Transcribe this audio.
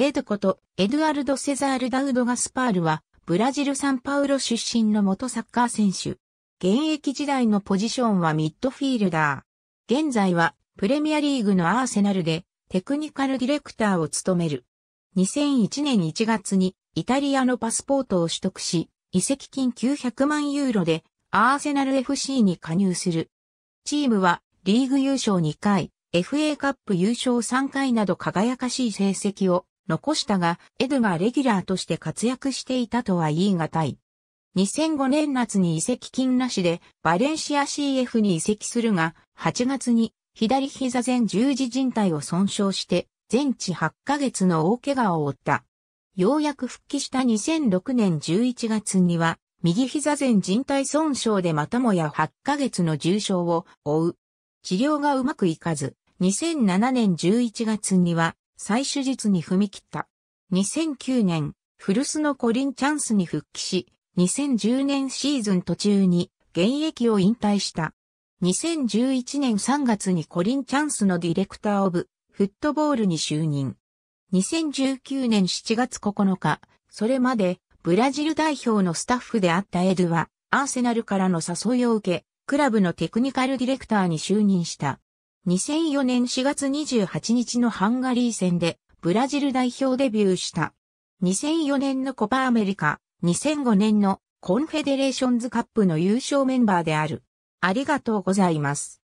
エドことエドアルド・セザール・ダウド・ガスパールは、ブラジル・サンパウロ出身の元サッカー選手。現役時代のポジションはミッドフィールダー。現在は、プレミアリーグのアーセナルで、テクニカルディレクターを務める。2001年1月に、イタリアのパスポートを取得し、移籍金900万ユーロで、アーセナル FC に加入する。チームは、リーグ優勝2回、FA カップ優勝3回など輝かしい成績を残したが、エドがレギュラーとして活躍していたとは言い難い。2005年夏に移籍金なしでバレンシア CF に移籍するが、8月に左膝前十字靭帯を損傷して全治8ヶ月の大怪我を負った。ようやく復帰した2006年11月には、右膝前靭帯損傷でまたもや8ヶ月の重傷を負う。治療がうまくいかず、2007年11月には再手術に踏み切った。2009年、古巣のコリンチャンスに復帰し、2010年シーズン途中に現役を引退した。2011年3月にコリンチャンスのディレクターオブフットボールに就任。2019年7月9日、それまでブラジル代表のスタッフであったエドはアーセナルからの誘いを受け、クラブのテクニカルディレクターに就任した。2004年4月28日のハンガリー戦でブラジル代表デビューした。2004年のコパアメリカ、2005年のコンフェデレーションズカップの優勝メンバーである。ありがとうございます。